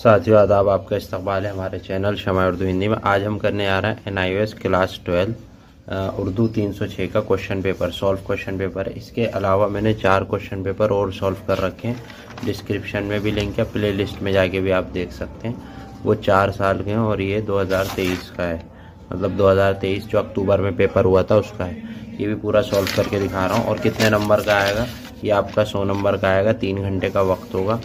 साथियों, आदाब आपका इस्तकबाल है हमारे चैनल शमा उर्दू हिंदी में। आज हम करने आ रहे हैं N I S class twelve Urdu 306 का question paper, solve question paper. है इसके अलावा मैंने चार क्वेश्चन पेपर और सॉल्व कर रखे हैं। डिस्क्रिप्शन में भी लिंक है प्ले लिस्ट में जाके भी आप देख सकते हैं। वो चार साल के हैं और ये 2023 का है। मतलब 2023 जो अक्टूबर में पेपर हुआ था उसका है। ये भी पूरा सॉल्व करके दिखा रहा हूँ। और कितने नंबर का आएगा? ये आपका सौ नंबर का आएगा, तीन घंटे का वक्त होगा।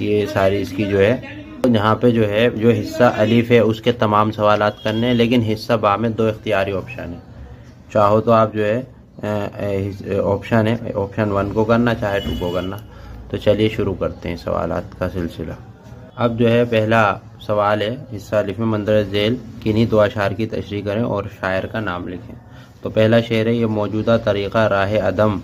ये सारी इसकी जो है यहाँ पे जो है, जो हिस्सा अलीफ है, उसके तमाम सवाल करने हैं, लेकिन हिस्सा बा में दो इख्तियारी ऑप्शन है। चाहो तो आप जो है ऑप्शन है, ऑप्शन वन को करना, चाहे टू को करना। तो चलिए शुरू करते हैं सवाल का सिलसिला। अब जो है, पहला सवाल है, हिस्सा अलिफ में मंदर जेल किन्हीं दो अशार की तशरी करें और शायर का नाम लिखें। तो पहला शेर है, ये मौजूदा तरीक़ा राह अदम।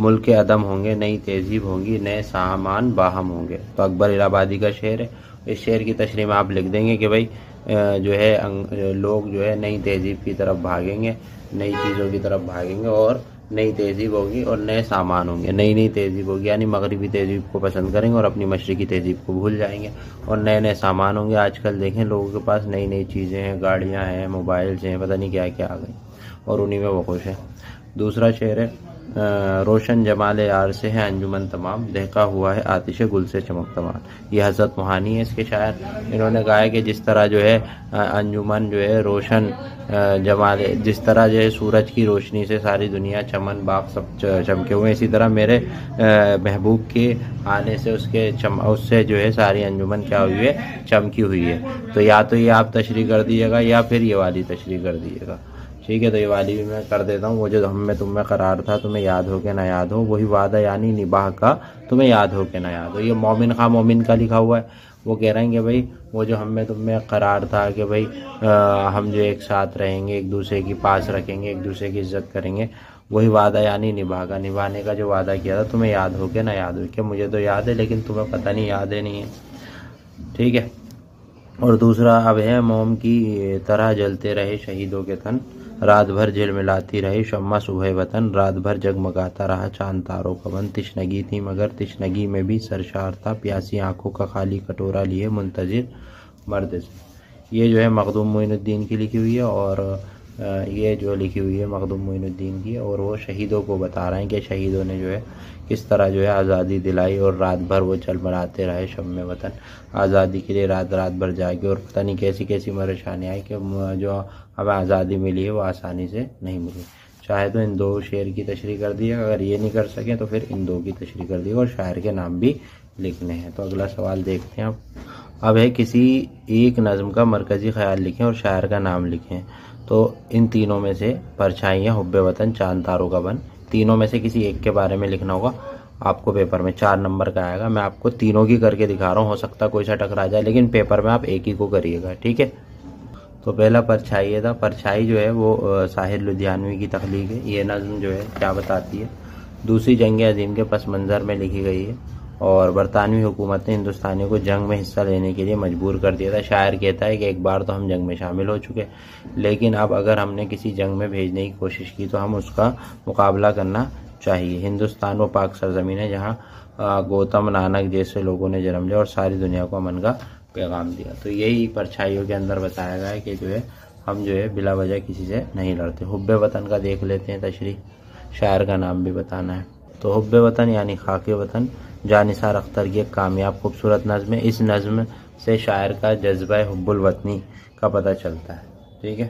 मुल्क अदम होंगे, नई तहजीब होंगी, नए सामान बाहम होंगे। तो अकबर इलाहाबादी का शेर है इस शेर की तशरी में आप लिख देंगे कि भाई जो है लोग जो है नई तहजीब की तरफ़ भागेंगे, नई चीज़ों की तरफ़ भागेंगे और नई तहजीब होगी और नए सामान होंगे। नई नई तहजीब होगी, यानी मगरबी तहजीब को पसंद करेंगे और अपनी मशरकी तहजीब को भूल जाएँगे और नए नए सामान होंगे। आजकल देखें लोगों के पास नई नई चीज़ें हैं, गाड़ियाँ हैं, मोबाइल्स हैं, पता नहीं क्या क्या आ गई और उन्हीं में वो खुश है। दूसरा शेर है रोशन जमाल यार से है, अंजुमन तमाम। देखा हुआ है आतिश गुल से चमक तमाम ये हज़रत मोहानी है इसके शायर। इन्होंने कहा है कि जिस तरह जो है अंजुमन जो है, रोशन जमाल जिस तरह जो है, सूरज की रोशनी से सारी दुनिया चमन बाग सब चमके हुए इसी तरह मेरे महबूब के आने से उसके चम, उससे जो है सारी अंजुमन क्या हुई है, चमकी हुई है। तो या तो ये आप तशरी कर दीजिएगा या फिर ये वाली तशरी कर दीजिएगा। ठीक है तो ये वाली भी मैं कर देता हूँ। वो जो हम में तुम में करार था तुम्हें याद हो के ना याद हो वही वादा यानी निबाह का तुम्हें याद हो के ना याद हो। ये मोमिन खा मोमिन का लिखा हुआ है। वो कह रहे हैं कि भाई वो जो हम में तुम में करार था कि भाई आ, हम जो एक साथ रहेंगे एक दूसरे की पास रखेंगे एक दूसरे की इज़्ज़त करेंगे वही वादा यानी निभा का। निभाने का जो वादा किया था तुम्हें याद हो के ना याद हो क्या मुझे तो याद है लेकिन तुम्हें पता नहीं याद है नहीं है। ठीक है? और दूसरा अब है मोम की तरह जलते रहे शहीदों के तन। रात भर जेल मिलाती रही। शम्मा सुबह वतन रात भर जगमगाता रहा। चाँद, तारों का वन तिश्नगी थी, मगर तिश्नगी में भी सरशार था प्यासी आँखों का खाली कटोरा लिए मुंतजिर मर्द से। ये जो है मखदूम मोइनुद्दीन की लिखी हुई है और ये जो लिखी हुई है मखदूम मोइनुद्दीन की, और वो शहीदों को बता रहे हैं कि शहीदों ने जो है किस तरह जो है आज़ादी दिलाई और रात भर वो चल बनाते रहे शम में वतन। आज़ादी के लिए रात रात भर जाएगी और पता नहीं कैसी कैसी परेशानी आई कि जो हमें आज़ादी मिली है वो आसानी से नहीं मिली। चाहे तो इन दो शेर की तशरी कर दी, अगर ये नहीं कर सकें तो फिर इन दो की तशरी कर दी और शायर के नाम भी लिखने हैं। तो अगला सवाल देखते हैं अब अब है किसी एक नज़म का मरकज़ी ख्याल लिखें और शायर का नाम लिखें। तो इन तीनों में से परछाइयाँ हुब्बे वतन, चाँद, तारों का बन। तीनों में से किसी एक के बारे में लिखना होगा। आपको पेपर में चार नंबर का आएगा। मैं आपको तीनों की करके दिखा रहा हूँ। हो सकता कोई सा टकरा जाए, लेकिन पेपर में आप एक ही को करिएगा, ठीक है? तो पहला परछाई था। परछाई जो है वो साहिर लुधियानवी की तख्लीक है। ये नज़म जो है, क्या बताती है? दूसरी जंग अजीम के पस मंज़र में लिखी गई है। और बरतानवी हुकूमत ने हिंदुस्तानियों को जंग में हिस्सा लेने के लिए मजबूर कर दिया था। शायर कहता है कि एक बार तो हम जंग में शामिल हो चुके, लेकिन अब अगर हमने किसी जंग में भेजने की कोशिश की तो हम उसका मुकाबला करना चाहिए। हिंदुस्तान वो पाक सरजमीन है जहाँ गौतम नानक जैसे लोगों ने जन्म लिया और सारी दुनिया को अमन का पैगाम दिया। तो यही परछाइयों के अंदर बताया गया है कि जो है, हम जो है बिला वजह किसी से नहीं लड़ते। हुब वतन का देख लेते हैं तशरी शायर का नाम भी बताना है। तो हुब वतन यानी खाके वतन जानिसार अख्तर की कामयाब, खूबसूरत नज़म है। इस नज़म से शायर का जज्बा हब्बुलवतनी का पता चलता है। ठीक है?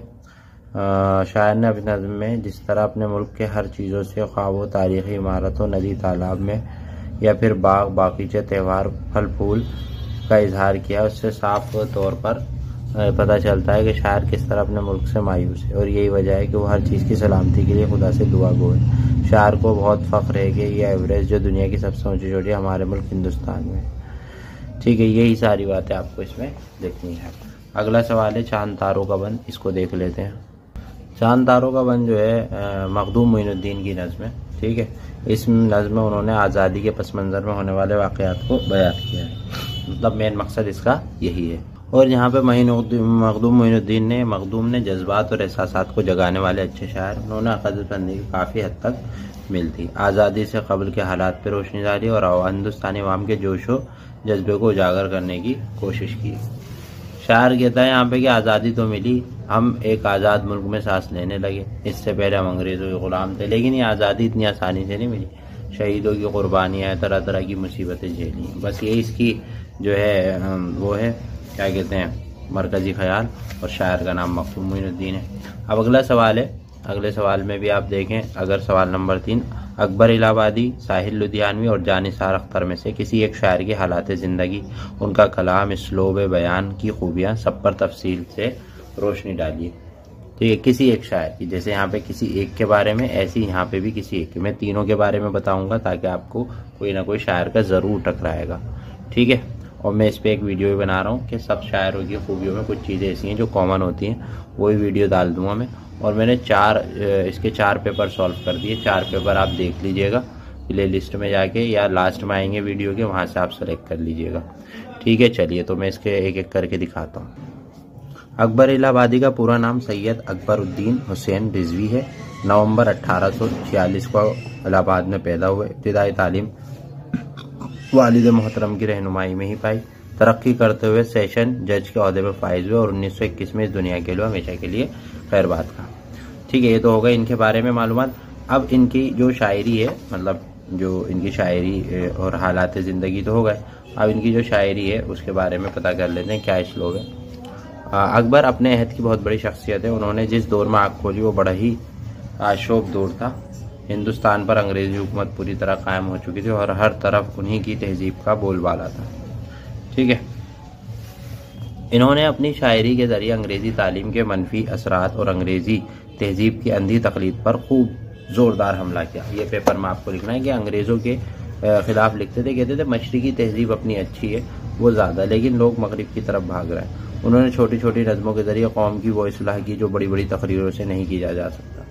शायर ने अपनी नज़म में जिस तरह अपने मुल्क के हर चीज़ों से ख्वाब, तारीख़ी इमारतों, नदी, तालाब में या फिर बाग, बागीचे, त्यौहार, फल, फूल का इजहार किया, उससे साफ़ तौर पर पता चलता है कि शायर किस तरह अपने मुल्क से मायूस है और यही वजह है कि वो हर चीज़ की सलामती के लिए खुदा से दुआ गो है। शायर को बहुत फ़ख्र है कि ये एवरेज जो दुनिया की सबसे ऊँची चोटी हमारे मुल्क हिंदुस्तान में ठीक है, यही सारी बातें आपको इसमें देखनी है। अगला सवाल है, चाँद तारों का बंद इसको देख लेते हैं। चाँद तारों का बंद जो है मखदूम मोइनुद्दीन की नज़म है। ठीक है, इस नज़म में उन्होंने आज़ादी के पस मंज़र में होने वाले वाक़ात को बयान किया है। मतलब मेन मकसद इसका यही है। और यहाँ पे मखदूम मोइनुद्दीन ने मखदूम ने जज्बात और एहसास को जगाने वाले अच्छे शायर उन्होंने अकदपंदी की काफ़ी हद तक मिलती। आज़ादी से कबल के हालात पर रोशनी डाली और हिंदुस्तानी अवाम के जोशो, जज्बे को उजागर करने की कोशिश की। शायर कहता है, यहाँ पे कि आज़ादी तो मिली, हम एक आज़ाद मुल्क में सांस लेने लगे। इससे पहले हम अंग्रेज़ों के ग़ुलाम थे, लेकिन ये आज़ादी इतनी आसानी से नहीं मिली। शहीदों की कुर्बानियाँ तरह तरह की मुसीबतें झेली बस ये इसकी जो है वो है क्या कहते हैं, मरकज़ी ख्याल और शायर का नाम मखसूम मोइनुद्दीन है। अब अगला सवाल है। अगले सवाल में भी आप देखें, अगर सवाल नंबर तीन, अकबर इलाहाबादी, साहिल लुधियानवी और जानिसार अख्तर में से किसी एक शायर की हालात ज़िंदगी, उनका कलाम इसलोब बयान की खूबियाँ सब पर तफसील से रोशनी डालिए। ठीक है किसी एक शायर की, जैसे यहाँ पे किसी एक के बारे में, ऐसे यहाँ पे भी किसी एक मैं, तीनों के बारे में बताऊँगा ताकि आपको कोई ना कोई शायर का ज़रूर टकराएगा। ठीक है? और मैं इस पर एक वीडियो भी बना रहा हूँ कि सब शायरों की खूबियों में कुछ चीज़ें ऐसी हैं जो कॉमन होती हैं। वही वीडियो डाल दूँगा मैं। और मैंने चार इसके चार पेपर सॉल्व कर दिए। चार पेपर आप देख लीजिएगा प्ले लिस्ट में जाके या लास्ट में आएँगे वीडियो के, वहाँ से आप सेलेक्ट कर लीजिएगा। ठीक है, चलिए तो मैं इसके एक एक करके दिखाता हूँ। अकबर इलाहाबादी का पूरा नाम सैयद अकबरुद्दीन हुसैन रिजवी है। नवंबर अट्ठारह को इलाहाबाद में पैदा हुए। इब्तदाई तालीम वालिद मोहतरम की रहनुमाई में ही पाई। तरक्की करते हुए सेशन जज के अहदे में फाइज हुए और उन्नीस सौ इक्कीस में इस दुनिया के लिए, हमेशा के लिए खैर बात का ठीक है, ये तो हो गया इनके बारे में मालूम अब इनकी जो शायरी है मतलब जो इनकी शायरी और हालात ज़िंदगी तो हो गए। अब इनकी जो शायरी है, उसके बारे में पता कर लेते हैं क्या श्लोक है। अकबर अपने अहद की बहुत बड़ी शख्सियत है। उन्होंने जिस दौर में आग खोली, वो बड़ा ही आशोक दौर था। हिंदुस्तान पर अंग्रेज़ी हुकूमत पूरी तरह कायम हो चुकी थी और हर तरफ़ उन्हीं की तहजीब का बोलबाला था। ठीक है? इन्होंने अपनी शायरी के ज़रिए अंग्रेज़ी तालीम के मनफी असरात और अंग्रेज़ी तहजीब की अंधी तकलीद पर खूब ज़ोरदार हमला किया। ये पेपर में आपको लिखना है कि अंग्रेज़ों के ख़िलाफ़ लिखते थे, कहते थे मशरक़ी तहजीब अपनी अच्छी है, वो ज़्यादा, लेकिन लोग मगरब की तरफ़ भाग रहे हैं। उन्होंने छोटी छोटी नज़मों के ज़रिए कौम की वो असलाह की, जो बड़ी बड़ी तकरीरों से नहीं किया जा सकता।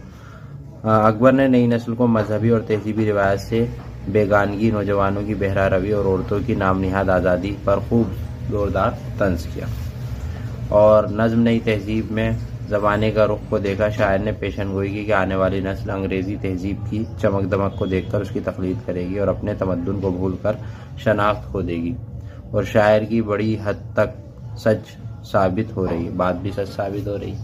अकबर ने नई नस्ल को मजहबी और तहजीबी रिवायत से बेगानगी नौजवानों की बहरा रवि और औरतों की नाम नहाद आज़ादी पर खूब ज़ोरदार तंज किया। और नज्म नई तहजीब में ज़माने का रुख को देखा, शायर ने पेशन गोई की कि आने वाली नस्ल अंग्रेज़ी तहजीब की चमक दमक को देखकर उसकी तकलीद करेगी और अपने तमद्दन को भूल कर शनाख्त खो देगी। और शायर की बड़ी हद तक सच साबित हो रही, बात भी सच साबित हो रही।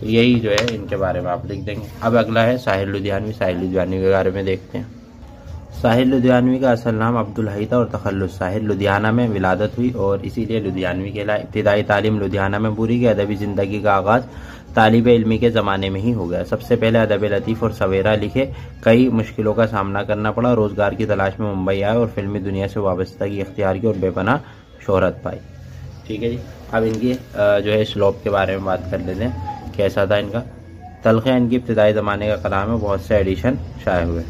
तो यही जो है इनके बारे में आप लिख देंगे। अब अगला है साहिल लुधियानवी। साहिल लुधियानवी के बारे में देखते हैं। साहिल लुधियानवी का असल नाम अब्दुल हई था और तखल्लुस। साहिल लुधियाना में विलादत हुई और इसीलिए लुधियानवी के इब्तदाई तालीम लुधियाना में पूरी की अदबी ज़िंदगी का आगाज़ तालिब इल्मी के ज़माने में ही हो गया। सबसे पहले अदब लतीफ़ और सवेरा लिखे कई मुश्किलों का सामना करना पड़ा। रोज़गार की तलाश में मुंबई आए और फिल्मी दुनिया से वाबस्तगी इख्तियार की और बेपना शोहरत पाई। ठीक है जी। अब इनकी जो है स्लोप के बारे में बात कर लेते हैं। कैसा था इनका? तलखे इनकी इब्तदाई ज़माने का कलाम है, बहुत से एडिशन शाये हुए।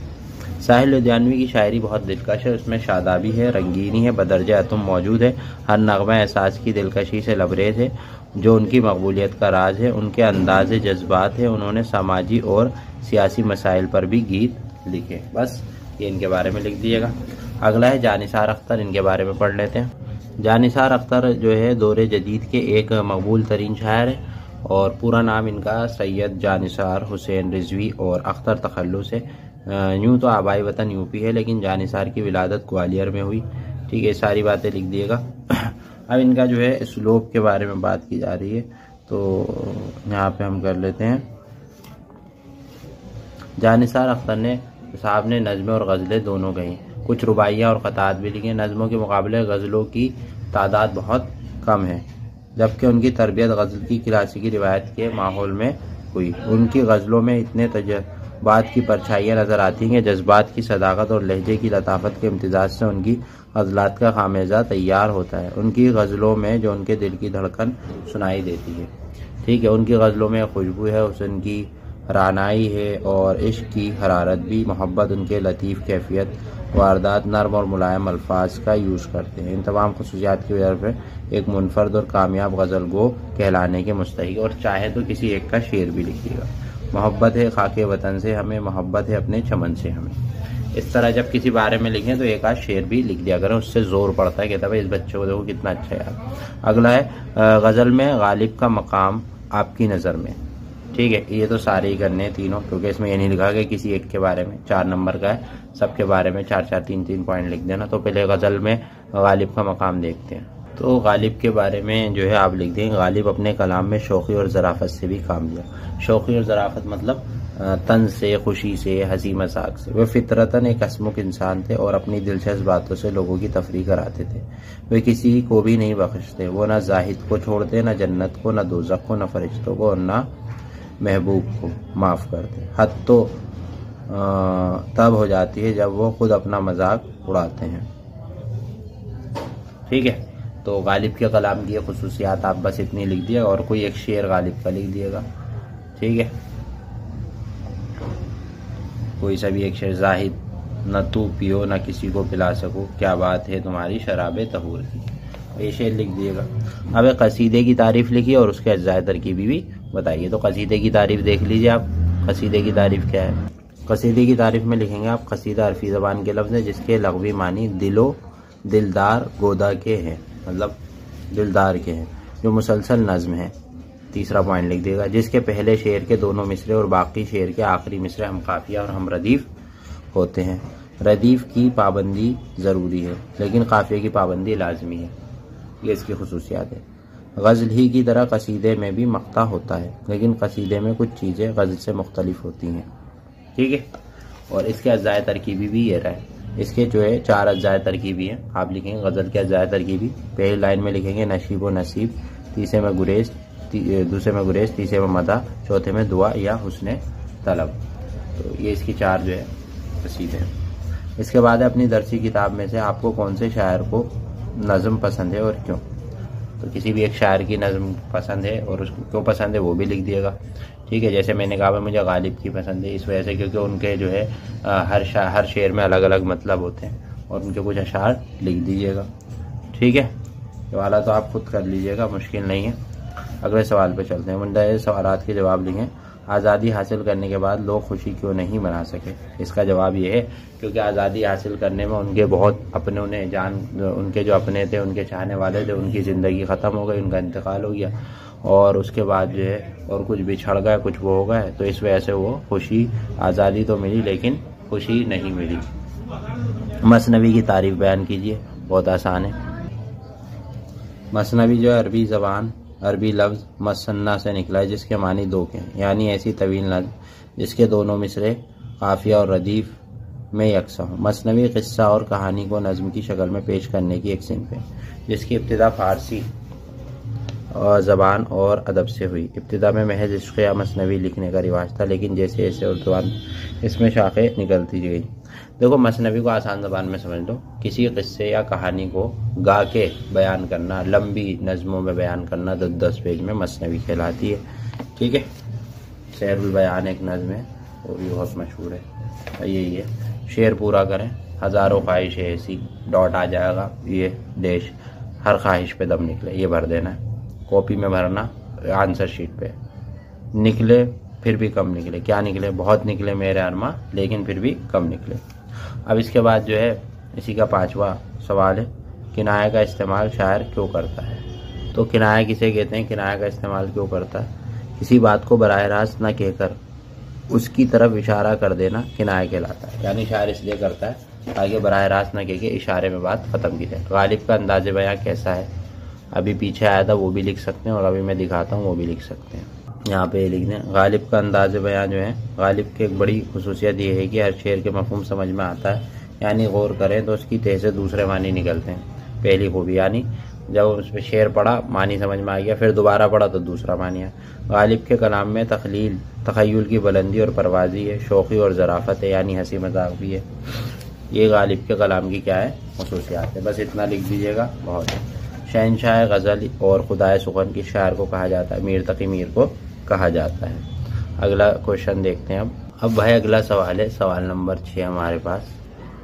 साहिल लुधियानवी की शायरी बहुत दिलकश है, उसमें शादाबी है, रंगीनी है, बदरजा अतुम मौजूद है, हर नगमा एहसास की दिलकशी से लबरेज है, जो उनकी मकबूलियत का राज है, उनके अंदाज जज्बात है, उन्होंने समाजी और सियासी मसाइल पर भी गीत लिखे। बस, ये इनके बारे में लिख दिएगा अगला है, जानिसार अख्तर, इनके बारे में पढ़ लेते हैं। जानिसार अख्तर जो है, दौरे जदीद के एक मकबूल तरीन शायर है। और पूरा नाम इनका सैयद जानिसार हुसैन रिजवी और अख्तर तखल्लुस है यूँ तो आबाई वतन यूपी है, लेकिन जानिसार की विलादत ग्वालियर में हुई। ठीक है सारी बातें लिख दिएगा। अब इनका जो है स्लोप के बारे में बात की जा रही है। तो यहाँ पे हम कर लेते हैं। जानिसार, अख्तर ने, साहब ने नज़में और गज़लें दोनों कहीं। कुछ रुबाइयाँ और ख़तात भी लिखी। नज़मों के मुकाबले गज़लों की तादाद बहुत कम है। जबकि उनकी तरबियत गज़ल की क्लासिकी रिवायत के माहौल में हुई। उनकी गज़लों में इतने तज बात की परछाइयाँ नज़र आती हैं जज्बात की सदाकत और लहजे की लताफत के इम्तजाज से उनकी गज़लात का खामेजा तैयार होता है। उनकी गज़लों में जो उनके दिल की धड़कन सुनाई देती है। ठीक है, उनकी गज़लों में खुशबू है हुसन की रानाई है और इश्क की हरारत भी, मोहब्बत, उनके लतीफ़, कैफियत वारदात, नरम और मुलायम अल्फाज का यूज़ करते हैं। इन तमाम खसूसियात की वजह से एक मुनफरद और कामयाब गज़ल गो कहलाने के मुस्तक और चाहे तो किसी एक का शेर भी लिखिएगा। मोहब्बत है खाके वतन से हमें, मोहब्बत है अपने चमन से हमें। इस तरह जब किसी बारे में लिखें तो एक आध शेर भी लिख दिया करें, उससे ज़ोर पड़ता है कहता भाई इस बच्चे को देखो कितना अच्छा यार अगला है गज़ल में गालिब का मकाम आपकी नज़र में। ठीक है, ये तो सारे ही करने हैं तीनों, क्योंकि इसमें ये नहीं लिखा गया किसी एक के बारे में। चार नंबर का है सबके बारे में चार चार, तीन तीन पॉइंट लिख देना। तो पहले गज़ल में गालिब का मकाम देखते हैं। तो गालिब के बारे में जो है आप लिख दें गालिब अपने कलाम में शौक़ी और ज़राफ़त से भी काम लिया। शौक़ी और ज़राफ़त मतलब तन से, खुशी से, हँसी मज़ाक से। वे फितरतन एक हसमुख इंसान थे और अपनी दिलचस्प बातों से लोगों की तफरी कराते थे। वे किसी को भी नहीं बख्शते। वो ना जाहिद को छोड़ते, ना जन्नत को, ना दोजक को, ना फरिश्तों को और ना महबूब को माफ़ करते। हद तो तब हो जाती है जब वो खुद अपना मज़ाक उड़ाते हैं। ठीक है? तो गालिब के कलाम की खसूसियात आप बस इतनी लिख दिए और कोई एक शेर गालिब का लिख दिएगा। ठीक है? कोई सा भी एक शेर, जाहिद, न तू पियो, न किसी को पिला सको। क्या बात है तुम्हारी शराब तहूर की? ये शेर लिख दिएगा। अब एक कसीदे की तारीफ़ लिखिए और उसके अज्जाय तरकीबी भी बताइए। तो कसीदे की तारीफ़ देख लीजिए आप। कसीदे की तारीफ़ क्या है? कसीदे की तारीफ़ में लिखेंगे आप, कसीदा अरफी ज़बान के लफ्ज़ है, जिसके लगवी मानी दिलो, दिलदार गोदा के हैं मतलब दिलदार के हैं, जो मुसलसल नज़म है। तीसरा पॉइंट लिख देगा, जिसके पहले शेर के दोनों मिसरे और बाकी शेर के आखिरी मिसरे हम काफिया और हम रदीफ होते हैं। रदीफ की पाबंदी ज़रूरी है, लेकिन काफिया की पाबंदी लाजमी है। ये इसकी खसूसियात है। गज़ल ही की तरह कसीदे में भी मक्ता होता है, लेकिन कसीदे में कुछ चीज़ें गज़ल से मुख्तलिफ़ होती हैं। ठीक है? और इसके अजाय तरकीबी भी ये रहा। है इसके जो है चार अजाय तरकीबी हैं। आप लिखेंगे गज़ल के अजाय तरकीबी। पहली लाइन में लिखेंगे नशीब व नसीब, तीसरे में गुरेज दूसरे में गुरेज, तीसरे में मदा, चौथे में दुआ या हुसन तलब। तो ये इसकी चार जो है रसीद है। इसके बाद अपनी दरसी किताब में से आपको कौन से शायर को नज़म पसंद है और क्यों? तो किसी भी एक शायर की नज़म पसंद है और उसको क्यों पसंद है वो भी लिख दिएगा। ठीक है जैसे मैंने कहा मुझे गालिब की पसंद है इस वजह से क्योंकि उनके जो है हर शा, हर शेर में अलग अलग मतलब होते हैं। और उनके कुछ अशार लिख दीजिएगा। ठीक है? वाला तो आप खुद कर लीजिएगा मुश्किल नहीं है। अगले सवाल पर चलते हैं। मुंडा सवाल के जवाब लिखें। आज़ादी हासिल करने के बाद लोग खुशी क्यों नहीं मना सके? इसका जवाब ये है क्योंकि आज़ादी हासिल करने में उनके बहुत अपने उन्हें जान उनके जो अपने थे उनके चाहने वाले थे उनकी ज़िंदगी ख़त्म हो गई उनका इंतकाल हो गया। और उसके बाद जो है, और कुछ बिछड़ गए, कुछ वो हो गए तो इस वजह से वो खुशी, आज़ादी तो मिली, लेकिन खुशी नहीं मिली। मसनवी की तारीफ़ बयान कीजिए, बहुत आसान है। मसनवी जो है, अरबी ज़बान, अरबी लफ्ज़ मसन्ना से निकला है, जिसके मानी दो के यानी ऐसी तवील नज़म जिसके दोनों मिसरे काफिया और रदीफ में यकसा हूँ। मसनवी क़स्सा और कहानी को नज़म की शक्ल में पेश करने की एक सिंफ है जिसकी इब्तदा फ़ारसी ज़बान और अदब से हुई। इब्तदा में महज इश्क या मसनवी लिखने का रिवाज था, लेकिन जैसे जैसे उर्दू इसमें शाखें निकलती गई। देखो मसनवी को आसान ज़बान में समझ लो। किसी किस्से या कहानी को गा के बयान करना, लंबी नज़मों में बयान करना दस दस पेज में मसनवी कहलाती है। ठीक है? शहरुल बयान एक नज़म है, वो भी बहुत मशहूर है। यही है। शेर पूरा करें। हज़ारों ख्वाहिशें ऐसी डॉट आ जाएगा, ये देश हर ख्वाहिश पे दम निकले, ये भर देना है। कॉपी में भरना आंसर शीट पे। निकले, फिर भी कम निकले। क्या निकले? बहुत निकले मेरे अरमा, लेकिन फिर भी कम निकले। अब इसके बाद जो है, इसी का पांचवा सवाल है, किनाया का इस्तेमाल शायर क्यों करता है? तो किनाया किसे कहते हैं? किनाया का इस्तेमाल क्यों करता है? किसी बात को बरह रास्त न कहकर उसकी तरफ़ इशारा कर देना किनाया कहलाता है। यानी शायर इसलिए करता है ताकि बरह रास्त न कह के इशारे में बात ख़त्म की जाए। गालिब का अंदाज बयाँ कैसा है? अभी पीछे आया था, वो भी लिख सकते हैं, और अभी मैं दिखाता हूँ, वो भी लिख सकते हैं। यहाँ पे लिख दें, गालिब का अंदाज बयान जो है, गालिब की एक बड़ी खसूसियत ये है कि हर शेर के मफहम समझ में आता है, यानी गौर करें तो उसकी तह से दूसरे मानी निकलते हैं। पहली खूबी यानी, जब उस पर शेर पढ़ा, मानी समझ में आ गया, फिर दोबारा पढ़ा तो दूसरा मानी है। गालिब के कलाम में तखलील, तखयल की बुलंदी और परवाजी है, शौक़ी और ज़राफ़त है, यानी हँसी मज़ाक भी है। ये गालिब के कलाम की क्या है, खसूसियात है। बस इतना लिख दीजिएगा, बहुत है। शहनशाह, गज़ल और खुदाए सुखन की शायर को कहा जाता है, मीर तकी मीर को कहा जाता है। अगला क्वेश्चन देखते हैं अब। अब भाई, अगला सवाल है। सवाल नंबर छः हमारे पास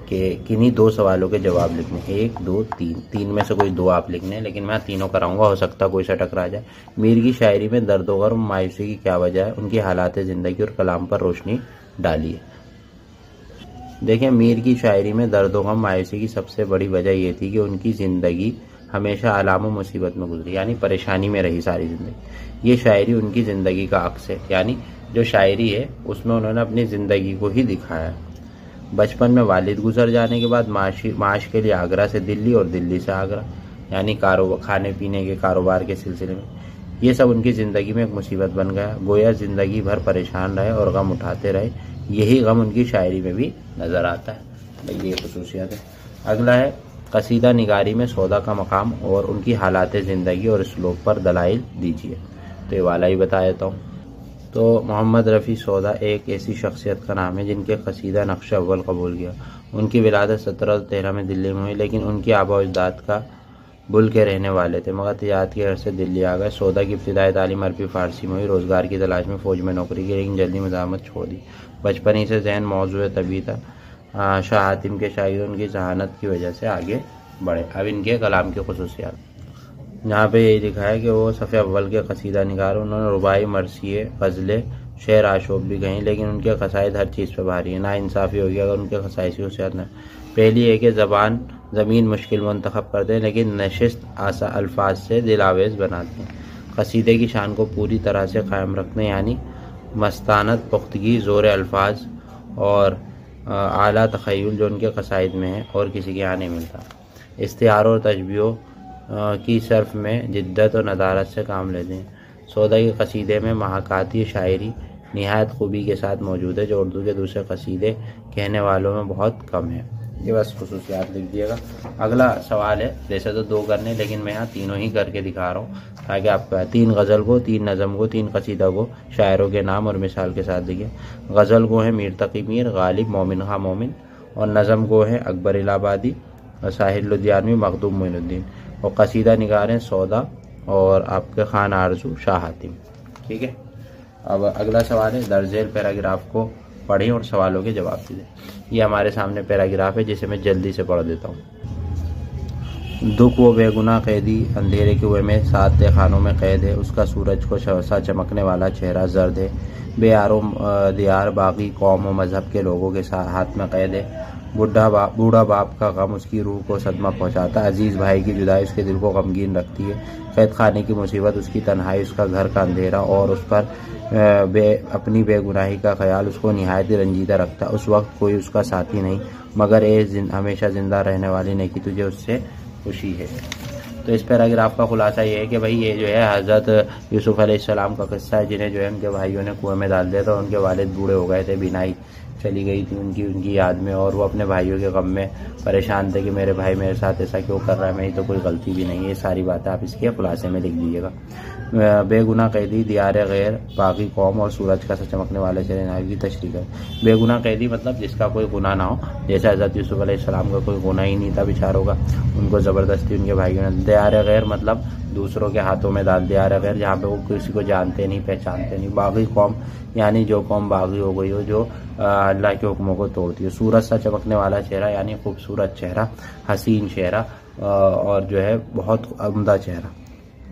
कि किन्हीं दो सवालों के जवाब लिखने एक, दो, तीन। तीन में से कोई दो आप लिखने लेकिन मैं तीनों कराऊँगा, हो सकता कोई सा टकरा जाए। मीर की शायरी में दर्द और मायूसी की क्या वजह है? उनकी हालात, ज़िंदगी और कलाम पर रोशनी डालिए देखिए, मीर की शायरी में दर्द गम मायूसी की सबसे बड़ी वजह यह थी कि उनकी ज़िंदगी हमेशा आलाम मुसीबत में गुजरी, यानी परेशानी में रही सारी ज़िंदगी। ये शायरी उनकी ज़िंदगी का अक्स है, यानी जो शायरी है, उसमें उन्होंने अपनी ज़िंदगी को ही दिखाया। बचपन में वालिद गुजर जाने के बाद माशी माश के लिए आगरा से दिल्ली और दिल्ली से आगरा, यानी कारोबार खाने पीने के कारोबार के सिलसिले में। ये सब उनकी ज़िंदगी में एक मुसीबत बन गया। गोया ज़िंदगी भर परेशान रहे और गम उठाते रहे। यही गम उनकी शायरी में भी नज़र आता है। ये खसूसियात है। अगला है कसीदा निगारी में सौदा का मकाम और उनकी हालात ज़िंदगी और स्लोक पर दलाइल दीजिए। तो ये वाला ही बता देता हूँ। तो मोहम्मद रफ़ी सौदा एक ऐसी शख्सियत का नाम है जिनके कसीदा नक्श अव्वल कबूल किया। उनकी विलादत सत्रह सौ तेरह में दिल्ली में हुई, लेकिन उनकी आबा अजदाद का बुल के रहने वाले थे। मगर तजारत की अर्ज़ से दिल्ली आ गए। सौदा की इब्तदाई तालीम अरबी फ़ारसी में हुई, रोज़गार की तलाश में फ़ौज में नौकरी की, लेकिन जल्दी मजामत छोड़ दी। बचपन ही से जहन मौजू तभी था। शाह हातिम के शायर उनकी जहानत की वजह से आगे बढ़े। अब इनके कलाम की खसूसियात। यहाँ पे यही लिखा है कि वो सफ़े अव्वल के कसीदा निगार, उन्होंने रुबाई, मरसिए गज़लें शेर आशोब भी गई लेकिन उनके खसाइद हर चीज़ पे भारी है। ना इंसाफ़ी होगी अगर उनके खसाइसी हुसियात न। पहली है कि ज़बान, ज़मीन मुश्किल मंतखब करते हैं, लेकिन नशस्त, आसा, अल्फाज से दिल आवेज़ बनाते हैं। कसीदे की शान को पूरी तरह से कायम रखने यानी मस्तानत, पुख्तगी ज़ोर अल्फाज और आला तखयल जो उनके कसाइद में है, और किसी के यहाँ नहीं मिलता। इश्तार और तजबियों की शर्फ में जिद्दत और नदारत से काम लेते हैं सौदा के कसीदे में महाकाती शायरी नहायत खूबी के साथ मौजूद है, जो उर्दू के दूसरे कसीदे कहने वालों में बहुत कम है। ये बस खसूसियात लिख दिएगा। अगला सवाल है, जैसे तो दो करने, लेकिन मैं यहाँ तीनों ही करके दिखा रहा हूँ, ताकि आपका तीन गज़ल को, तीन नज़म को, तीन कसीदा को, शायरों के नाम और मिसाल के साथ देखिए। गज़ल को है मीर तकी मीर, गालिब, मोमिन खा मोमिन, और नज़म को है अकबर इलाहाबादी साहिल लुधियानवी, मखदूम मोइनुद्दीन। और कसीदा निगारें सौदा और आपके खान आरज़ू शाह हातिम। ठीक है? अब अगला सवाल है, दर्जेल पैराग्राफ को पढ़ें और सवालों के जवाब दें ये हमारे सामने पैराग्राफ है, जिसे मैं जल्दी से पढ़ देता हूँ। दुख वो बेगुना कैदी, अंधेरे के हुए में, सात खानों में कैद है। उसका सूरज को सा चमकने वाला चेहरा जर्द है। बेआरो दियार बाकी कौम और मज़हब के लोगों के साथ हाथ में कैद है। बुढ़ा बाप बूढ़ा बाप का गम उसकी रूह को सदमा पहुंचाता है। अज़ीज़ भाई की जुदाई उसके दिल को गमगीन रखती है। कैद खाने की मुसीबत उसकी तन्हाई उसका घर का अंधेरा और उस पर बे अपनी बेगुनाही का ख्याल उसको नहायत रंजीदा रखता उस वक्त कोई उसका साथी नहीं मगर ए जिन, हमेशा ज़िंदा रहने वाली नहीं कि तुझे उससे खुशी है। तो इस पैराग्राफ का खुलासा ये है कि भाई ये जो है हज़रत यूसुफ़ अलैहिस्सलाम का किस्सा है, जिन्हें जो है उनके भाइयों ने कुएँ में डाल दिया था, उनके वालिद बूढ़े हो गए थे, बिनाई चली गई थी उनकी उनकी याद में, और वो अपने भाइयों के गम में परेशान थे कि मेरे भाई मेरे साथ ऐसा क्यों कर रहा है मेरी तो कोई गलती भी नहीं है सारी बातें आप इसके खुलासे में लिख दीजिएगा। बेगुना कैदी, दियार गैर बाकी कौम और सूरज का सा चमकने वाले चले की तशरी कर बेगुना कैदी मतलब जिसका कोई गुना ना हो। जैसे हज़रत यूसुफ अलैहिस्सलाम का कोई गुना ही नहीं था, बिचारों का। उनको ज़बरदस्ती उनके भाइयों ने, दियार गैर मतलब दूसरों के हाथों में डाल दिया गैर, जहाँ पे वो किसी को जानते नहीं, पहचानते नहीं। बागी कौम, यानी जो कौम बागी हो गई हो, जो अल्लाह के हुक्मों को तोड़ती है। सूरज सा चमकने वाला चेहरा, यानी खूबसूरत चेहरा, हसीन चेहरा और जो है बहुत उमदा चेहरा।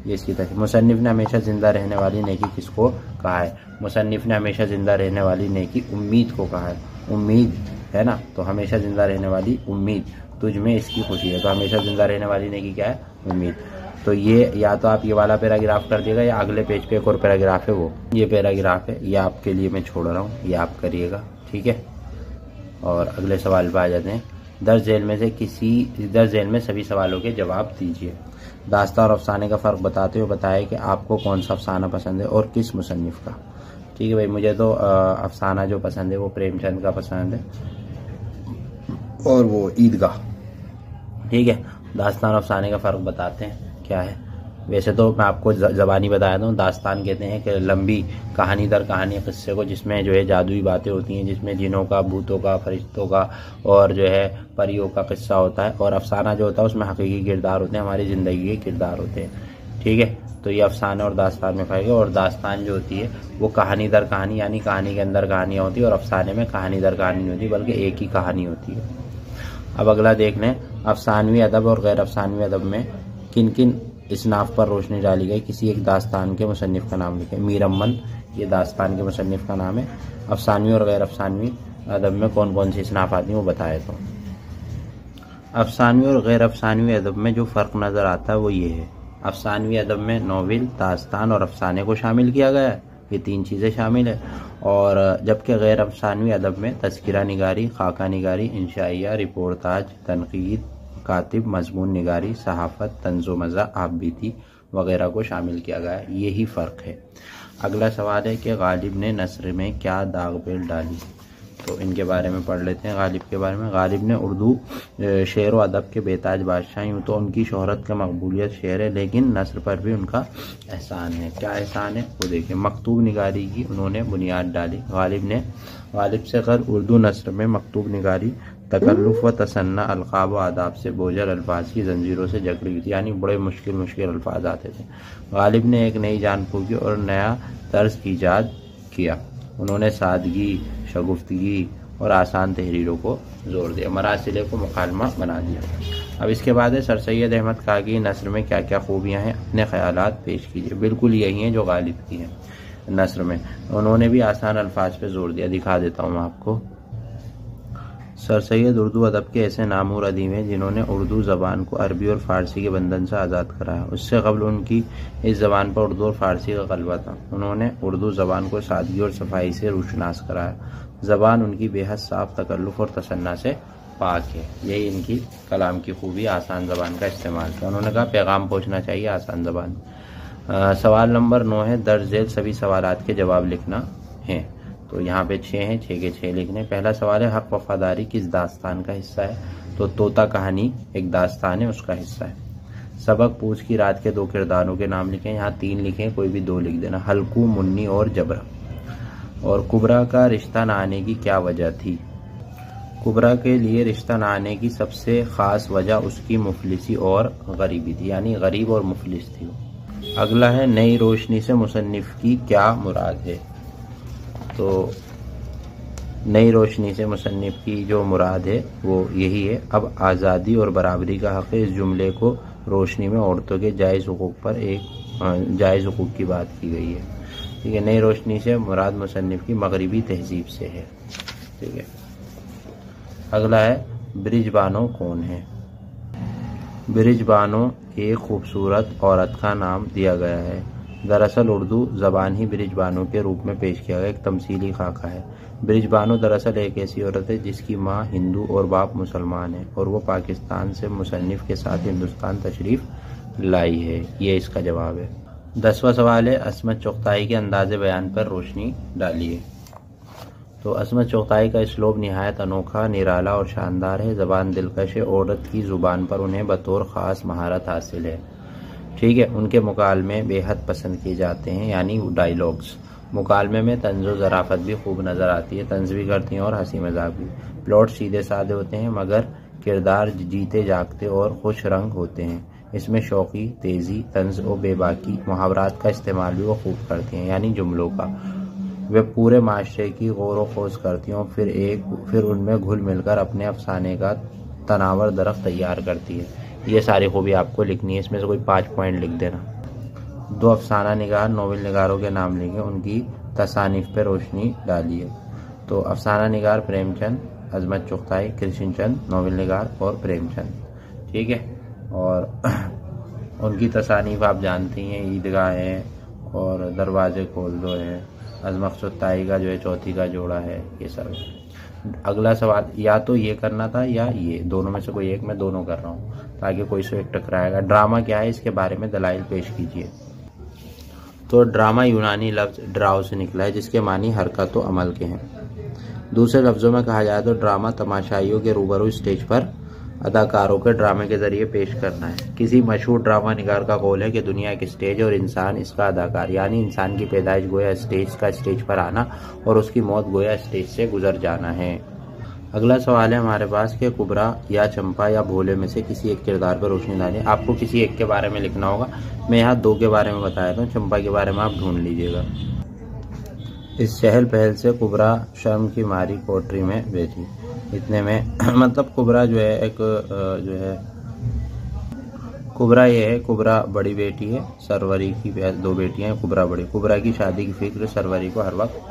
ये इसकी तरह मुसनफ़ ने हमेशा ज़िंदा रहने वाली नेकी किसको कहा है? मुसनफ़ ने हमेशा ज़िंदा रहने वाली नेकी उम्मीद को कहा है। उम्मीद, है ना? तो हमेशा ज़िंदा रहने वाली उम्मीद। तुझ में इसकी खुशी है तो हमेशा ज़िंदा रहने वाली नेकी क्या है? उम्मीद। तो ये या तो आप ये वाला पैराग्राफ कर दिएगा, या अगले पेज पे एक और पैराग्राफ है वो। ये पैराग्राफ है, ये आपके लिए मैं छोड़ रहा हूँ, ये आप करिएगा, ठीक है? और अगले सवाल पर आ जाते हैं। दस जेल में से किसी दस जेल में सभी सवालों के जवाब दीजिए। दास्ता और अफसाने का फ़र्क बताते हुए बताया कि आपको कौन सा अफसाना पसंद है और किस मुसनफ़ का? ठीक है भाई मुझे तो अफसाना जो पसंद है वो प्रेमचंद का पसंद है। और वो ईदगाह। ठीक है दास्तान और अफसाने का फ़र्क बताते हैं क्या है। वैसे तो मैं आपको ज़बानी बताया दूँ दास्तान कहते हैं कि लंबी कहानी दर कहानी किस्से को, जिसमें जो है जादुई बातें होती हैं, जिसमें जिनों का, भूतों का, फरिश्तों का और जो है परियों का किस्सा होता है और अफसाना जो होता है उसमें हकीकी किरदार होते हैं, हमारी ज़िंदगी के किरदार होते हैं। ठीक है? तो ये अफसाना और दास्तान में खाएगा और दास्तान जो होती है, वो कहानी दर कहानी, यानी कहानी के अंदर कहानियाँ होती है और अफसाने में कहानी दर कहानी नहीं होती, बल्कि एक ही कहानी होती है। अब अगला देख लें, अफसानवी अदब और गैर अफसानवी अदब में किन किन इसनाफ पर रोशनी डाली गई। किसी एक दास्तान के मुसनफ़ का नाम लिखे। मीर अमन ये दास्तान के मुसनफ़ का नाम है। अफसानवी और गैर अफसानवी अदब में कौन कौन सी इसनाफ आती हैं वो बताए तो। अफसानवी और गैर अफसानवी अदब में जो फ़र्क नज़र आता है वो ये है। अफसानवी अदब में नावल, दास्तान और अफसाने को शामिल किया गया है। ये तीन चीज़ें शामिल है। और जबकि गैर अफसानवी अदब में तस्करा निगारी, खाका निगारी, इंशाइया रिपोर्टाज तनकीद कातिब, मजमून निगारी, सहाफ़त तंजो मज़ा आपबीती वगैरह को शामिल किया गया यही फ़र्क है। अगला सवाल है कि गालिब ने नसर में क्या दाग बेल डाली? तो इनके बारे में पढ़ लेते हैं गालिब के बारे में। गालिब ने उर्दू शेर व अदब के बेताज बादशाह यूँ तो उनकी शहरत का मकबूलियत शेर है, लेकिन नसर पर भी उनका एहसान है। क्या एहसान है? वो देखिए, मकतूब निगारी की उन्होंने बुनियाद डाली। गालिब ने, गालिब से कर उर्दू नसर में मकतूब निगारी तकल्लुफ़ व तसन्ना अलकाब व आदाब से बोझल अल्फाज की जंजीरों से जकड़ी हुई थी, यानी बड़े मुश्किल मुश्किल अल्फाज आते थे। गालिब ने एक नई जान फूकी और नया तर्ज ईजाद किया। उन्होंने सादगी, शगुफ्तगी और आसान तहरीरों को ज़ोर दिया, मरासिले को मुकालमा बना दिया। अब इसके बाद है, सर सैद अहमद कागी नसर में क्या क्या खूबियाँ हैं, अपने ख्याल पेश कीजिए। बिल्कुल यही हैं जो गालिब की हैं नसर में। उन्होंने भी आसान अल्फाज पे ज़ोर दिया, दिखा देता हूँ मैं आपको। सर सैद उर्दू अदब के ऐसे नामूर अदीम हैं जिन्होंने उर्दू ज़बान को अरबी और फ़ारसी के बंधन से आज़ाद कराया। उससे कबल उनकी इस ज़बान पर उर्दू और फ़ारसी का गलबा था। उन्होंने उर्दू ज़बान को सादगी और सफ़ाई से रोशनास कराया। ज़बान उनकी बेहद साफ़ तकल्लुफ़ और तसन्ना से पाक है। यही इनकी कलाम की खूबी आसान ज़बान का इस्तेमाल था। उन्होंने कहा, पैगाम पहुँचना चाहिए आसान ज़बान सवाल नंबर नौ है दर्ज झेल सभी सवाल के जवाब लिखना है। तो यहाँ पे छः हैं छः के छः लिखने। पहला सवाल है, हक वफादारी किस दास्तान का हिस्सा है? तो तोता कहानी एक दास्तान है, उसका हिस्सा है। सबक पूछ की रात के दो किरदारों के नाम लिखे। यहाँ तीन लिखे, कोई भी दो लिख देना। हल्कू, मुन्नी और जबरा। और कुबरा का रिश्ता न आने की क्या वजह थी? कुबरा के लिए रिश्ता न आने की सबसे ख़ास वजह उसकी मुफलिसी और गरीबी थी, यानी गरीब और मुफलिस थी अगला है, नई रोशनी से मुसनफ़ की क्या मुराद है? तो नई रोशनी से मुसनफ़ की जो मुराद है, वो यही है। अब आज़ादी और बराबरी का हक़ इस जुमले को रोशनी में औरतों के जायज़ हकूक़ पर एक जायज़ हकूक़ की बात की गई है। ठीक है, नई रोशनी से मुराद मुसनफ़ की मगरबी तहजीब से है। ठीक है। अगला है ब्रिज बानो कौन है? ब्रिज बानो एक खूबसूरत औरत का नाम दिया गया है। दरअसल उर्दू ज़बान ही ब्रिजबानो के रूप में पेश किया गया एक तमसीली खाका है। ब्रिजबानो दरअसल एक ऐसी औरत है जिसकी माँ हिंदू और बाप मुसलमान है और वो पाकिस्तान से मुसनफ़ के साथ हिंदुस्तान तशरीफ़ लाई है। ये इसका जवाब है। दसवा सवाल है, असमत चौकताई के अंदाज बयान पर रोशनी डालिए। तो असमत चौकताई का इसलोब नहायत अनोखा, निराला और शानदार है। ज़बान दिलकश है। औरत की ज़ुबान पर उन्हें बतौर ख़ास महारत हासिल है। ठीक है, उनके मुकालमे बेहद पसंद किए जाते हैं, यानी डायलॉग्स मुकालमे में तंज ज़राफ़त भी खूब नज़र आती है तंज भी करती हैं और हँसी मज़ाक भी। प्लॉट सीधे साधे होते हैं, मगर किरदार जीते, जागते और खुश रंग होते हैं। इसमें शौकी, तेज़ी, तंज और बेबाकी, मुहावरात का इस्तेमाल भी वो खूब करती हैं, यानी जुमलों का। वे पूरे माशरे की गौर खोज करती हैं और फिर एक, फिर उनमें घुल मिलकर अपने अफसाने का तनावर दरख्त तैयार करती है। ये सारी खूबी आपको लिखनी है। इसमें से कोई पाँच पॉइंट लिख देना। दो अफसाना निगार नोवेल निगारों के नाम लिखे। उनकी तसानीफ पर रोशनी डालिए। तो अफसाना निगार प्रेमचंद, अजमत चुख्ताई कृष्ण चंद नोवेल निगार और प्रेमचंद। ठीक है? और उनकी तसानीफ आप जानती हैं, ईदगाह है और दरवाजे खोल दो है। अजमत चुख्ताई का जो है, चौथी का जोड़ा है, ये सब अगला सवाल, या तो ये करना था या ये। दोनों में से कोई एक, मैं दोनों कर रहा हूँ। ताकि कोई से टकराएगा। ड्रामा क्या है? इसके बारे में दलाइल पेश कीजिए। तो ड्रामा यूनानी लफ्ज ड्राव से निकला है, जिसके मानी हरकत तो अमल के हैं। दूसरे लफ्जों में कहा जाए तो ड्रामा तमाशाइयों के रूबरू स्टेज पर अदाकारों के ड्रामे के ज़रिए पेश करना है। किसी मशहूर ड्रामा निगार का कौल है कि दुनिया एक स्टेज और इंसान इसका अदाकार, यानी इंसान की पैदाइश गोया स्टेज का स्टेज पर आना और उसकी मौत गोया स्टेज से गुजर जाना है। अगला सवाल है हमारे पास कि कुबरा या चंपा या भोले में से किसी एक किरदार पर रोशनी डालें। आपको किसी एक के बारे में लिखना होगा। मैं यहाँ दो के बारे में बताया था। चंपा के बारे में आप ढूंढ लीजिएगा। इस चहल पहल से कुबरा शर्म की मारी पोट्री में बैठी। इतने में मतलब कुबरा जो है एक जो है, कुबरा ये है, कुबरा बड़ी बेटी है, सरवरी की दो बेटियाँ हैं, कुबरा बड़ी। कुबरा की शादी की फ़िक्र सरवरी को हर वक्त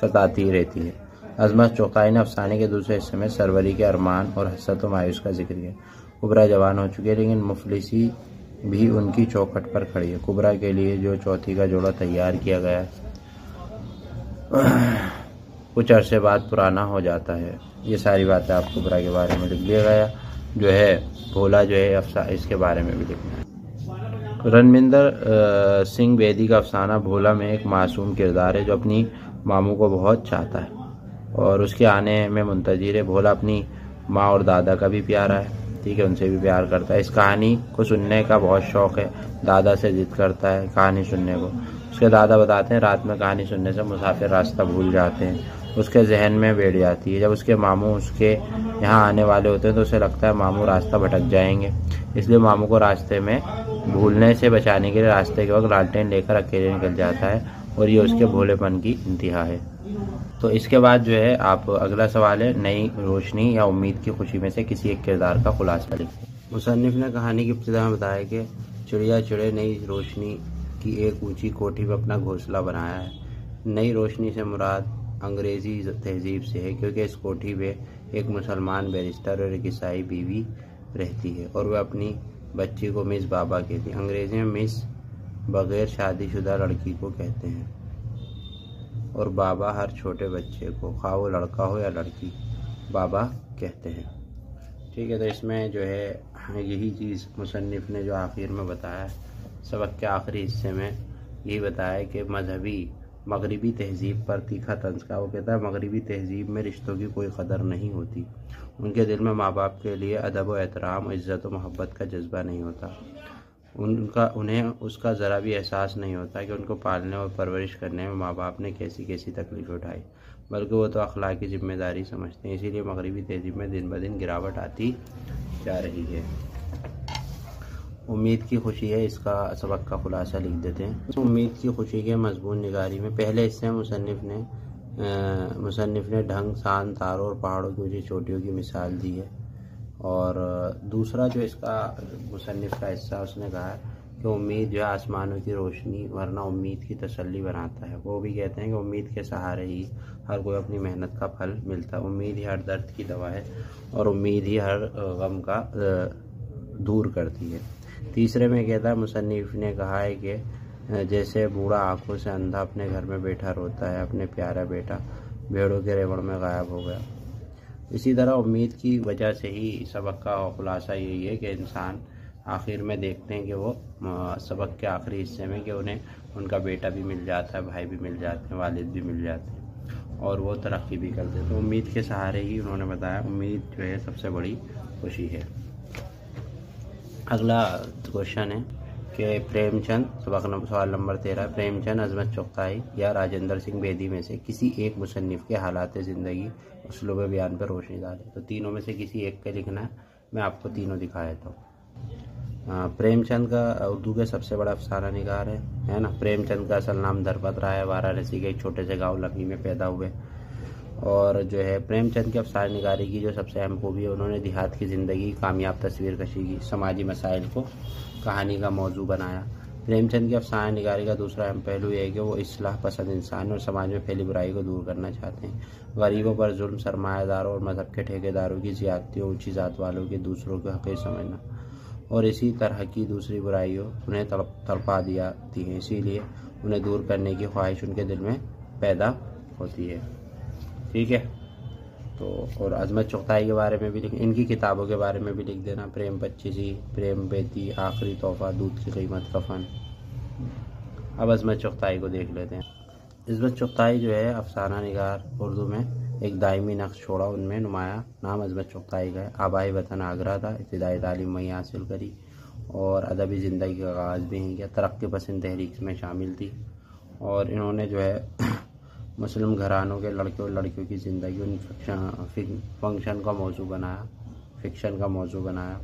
सताती रहती है। अजमत चौकाई ने अफसाने के दूसरे हिस्से में सरवरी के अरमान और हसरत मायूस का ज़िक्र किया। कुबरा जवान हो चुकी है, लेकिन मुफलिसी भी उनकी चौखट पर खड़ी है। कुबरा के लिए जो चौथी का जोड़ा तैयार किया गया, कुछ अरसे बाद पुराना हो जाता है। ये सारी बातें आप कुबरा के बारे में लिख दिया गया। जो है, भोला जो है, अफसा, इसके बारे में भी लिखना है। रणविंदर सिंह बेदी का अफसाना भोला में एक मासूम किरदार है, जो अपनी मामू को बहुत चाहता है। और उसके आने में मुंतजर है। भोला अपनी माँ और दादा का भी प्यारा है, ठीक है, उनसे भी प्यार करता है। इस कहानी को सुनने का बहुत शौक है, दादा से जिद करता है कहानी सुनने को। उसके दादा बताते हैं, रात में कहानी सुनने से मुसाफिर रास्ता भूल जाते हैं। उसके जहन में बैठ जाती है। जब उसके मामू उसके यहाँ आने वाले होते हैं तो उसे लगता है मामू रास्ता भटक जाएँगे। इसलिए मामू को रास्ते में भूलने से बचाने के लिए रास्ते के वक्त लालटेन लेकर अकेले निकल जाता है और ये उसके भोलेपन की इंतहा है। तो इसके बाद जो है, आप अगला सवाल है, नई रोशनी या उम्मीद की खुशी में से किसी एक किरदार का खुलासा लिखें। मुसनफ़ ने कहानी की इब्तदा में बताया कि चिड़िया चिड़े नई रोशनी की एक ऊँची कोठी में अपना घोंसला बनाया है। नई रोशनी से मुराद अंग्रेज़ी तहजीब से है, क्योंकि इस कोठी में एक मुसलमान बैरिस्टर और एक ईसाई बीवी रहती है और वह अपनी बच्ची को मिस बाबा कहती है। अंग्रेज़ी में मिस बग़ैर शादीशुदा लड़की को कहते हैं। और बाबा हर छोटे बच्चे को खा वो लड़का हो या लड़की, बाबा कहते हैं। ठीक है तो इसमें जो है, यही चीज़ मुसनफ़ ने जो आखिर में बताया, सबक के आखिरी हिस्से में यही बताया कि मजहबी मगरबी तहज़ीब पर तीखा तंज का, वो कहता है, मगरबी तहज़ीब में रिश्तों की कोई कदर नहीं होती। उनके दिल में माँ बाप के लिए अदब व एहतराम इज़्ज़त व मोहब्बत का जज्बा नहीं होता। उनका, उन्हें उसका ज़रा भी एहसास नहीं होता कि उनको पालने और परवरिश करने में माँ बाप ने कैसी कैसी तकलीफ़ उठाई। बल्कि वो तो अखलाकी ज़िम्मेदारी समझते हैं, इसीलिए मगरबी तहजीब में दिन ब दिन गिरावट आती जा रही है। उम्मीद की खुशी है, इसका, सबक का खुलासा लिख देते हैं। उम्मीद की खुशी के मजबून निगारी में, पहले हिस्से मुसनफ़ ने मुसनफ़ ने ढंग, शान, तारों और पहाड़ों की ऊँची चोटियों की मिसाल दी है। और दूसरा जो इसका मुसनफ़ का हिस्सा उसने कहा है कि उम्मीद जो आसमानों की रोशनी, वरना उम्मीद की तसल्ली बनाता है। वो भी कहते हैं कि उम्मीद के सहारे ही हर कोई अपनी मेहनत का फल मिलता है। उम्मीद ही हर दर्द की दवा है और उम्मीद ही हर गम का दूर करती है। तीसरे में कहता है मुसनफ़ ने कहा है कि जैसे बूढ़ा आँखों से अंधा अपने घर में बैठा रोता है, अपने प्यारा बेटा भेड़ों के रेवड़ में गायब हो गया। इसी तरह उम्मीद की वजह से ही सबक का खुलासा यही है कि इंसान आखिर में देखते हैं कि वो सबक के आखिरी हिस्से में कि उन्हें, उनका बेटा भी मिल जाता है, भाई भी मिल जाते हैं, वालिद भी मिल जाते हैं और वो तरक्की भी करते हैं। तो उम्मीद के सहारे ही उन्होंने बताया, उम्मीद जो है सबसे बड़ी खुशी है। अगला क्वेश्चन है कि प्रेमचंद सबक सवाल नंबर तेरह, प्रेमचंद अजमत चौकताई या राजेंद्र सिंह बेदी में से किसी एक मुसनफ़ के हालात ज़िंदगी उसलूब बयान पर रोशनी डालें। तो तीनों में से किसी एक का लिखना है। मैं आपको तीनों दिखा देता हूँ। प्रेमचंद का उर्दू के सबसे बड़ा अफसाना निगार है है ना? प्रेमचंद का असल नाम धरपत राय वाराणसी के एक छोटे से गाँव लखनी में पैदा हुए। और जो है, प्रेमचंद के अफसार निगारी की जो सबसे अहम खूबी है, उन्होंने देहात की ज़िंदगी, कामयाब तस्वीर कशी की, समाजी मसाइल को कहानी का मौजू बनाया। प्रेमचंद की अफसाना निगारी का दूसरा अहम पहलू यह है कि वो इसलाह पसंद इंसान और समाज में फैली बुराई को दूर करना चाहते हैं। गरीबों पर जुल्म, सरमायादारों और मज़हब के ठेकेदारों की ज़्यादतियों ऊँची ज़ात वालों के दूसरों के हक़ समझना। और इसी तरह की दूसरी बुराइयों उन्हें तड़पा दिया है। इसीलिए उन्हें दूर करने की ख्वाहिश उनके दिल में पैदा होती है। ठीक है? तो और अजमत चौथाई के बारे में भी लिख, इनकी किताबों के बारे में भी लिख देना। प्रेम पच्चीसी प्रेम बेती आखिरी तोहफा, दूध की कीमत कफन अब अजमत चौथाई को देख लेते हैं। अजमत चौथाई जो है, अफसाना निगार, उर्दू में एक दायमी नक्श छोड़ा उनमें, नुमाया। नाम अजमत चौथाई का है। आबाई वतन आगरा था, इब्तदाई तालीम वहीं हासिल करी। और अदबी ज़िंदगी का आगाज़ भी यहीं किया। तरक्की पसंद तहरीक में शामिल थी। और इन्होंने जो है मुस्लिम घरानों के लड़के और लड़कियों की ज़िंदगी उन फ़ंक्शन का मौजू बनाया फिक्शन का मौजू बनाया।